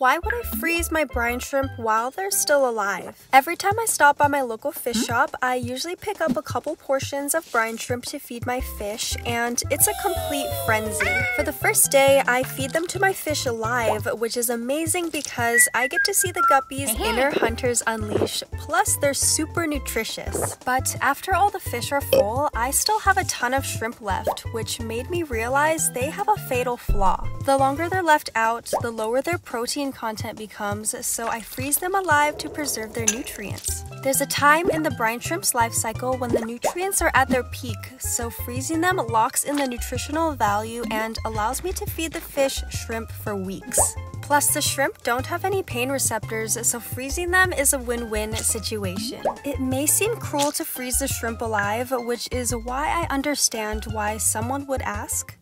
Why would I freeze my brine shrimp while they're still alive? Every time I stop by my local fish hmm? shop, I usually pick up a couple portions of brine shrimp to feed my fish, and it's a complete frenzy. For the first day, I feed them to my fish alive, which is amazing because I get to see the guppies' inner hunters unleash, plus they're super nutritious. But after all the fish are full, I still have a ton of shrimp left, which made me realize they have a fatal flaw. The longer they're left out, the lower their protein content becomes, so I freeze them alive to preserve their nutrients. There's a time in the brine shrimp's life cycle when the nutrients are at their peak, so freezing them locks in the nutritional value and allows me to feed the fish shrimp for weeks. Plus, the shrimp don't have any pain receptors, so freezing them is a win-win situation. It may seem cruel to freeze the shrimp alive, which is why I understand why someone would ask,